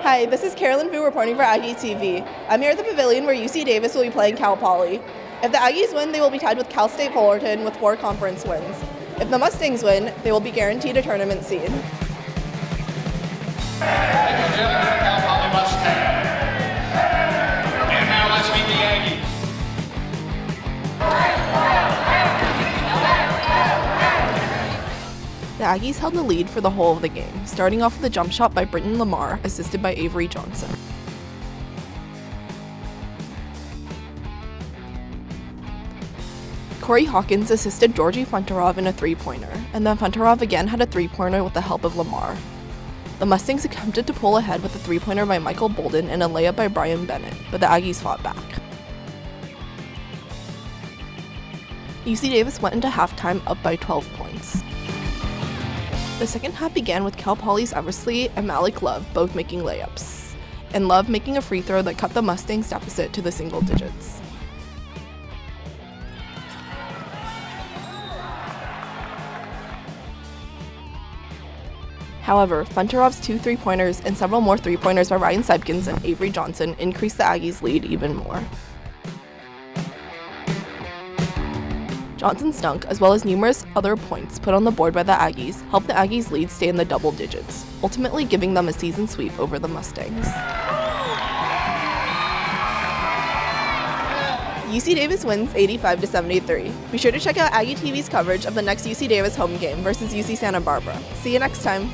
Hi, this is Carolyn Fu reporting for Aggie TV. I'm here at the pavilion where UC Davis will be playing Cal Poly. If the Aggies win, they will be tied with Cal State Fullerton with four conference wins. If the Mustangs win, they will be guaranteed a tournament seed. The Aggies held the lead for the whole of the game, starting off with a jump shot by Brynton Lemar, assisted by Avery Johnson. Corey Hawkins assisted Georgi Funtarov in a three-pointer, and then Funtarov again had a three-pointer with the help of Lemar. The Mustangs attempted to pull ahead with a three-pointer by Michael Bolden and a layup by Brian Bennett, but the Aggies fought back. UC Davis went into halftime up by 12 points. The second half began with Cal Poly's Eversley and Malik Love both making layups, and Love making a free throw that cut the Mustangs' deficit to the single digits. However, Funtarov's two three pointers and several more three pointers by Ryan Sypkens and Avery Johnson increased the Aggies' lead even more. Johnson's dunk, as well as numerous other points put on the board by the Aggies, helped the Aggies' lead stay in the double digits, ultimately giving them a season sweep over the Mustangs. UC Davis wins 85 to 73. Be sure to check out Aggie TV's coverage of the next UC Davis home game versus UC Santa Barbara. See you next time.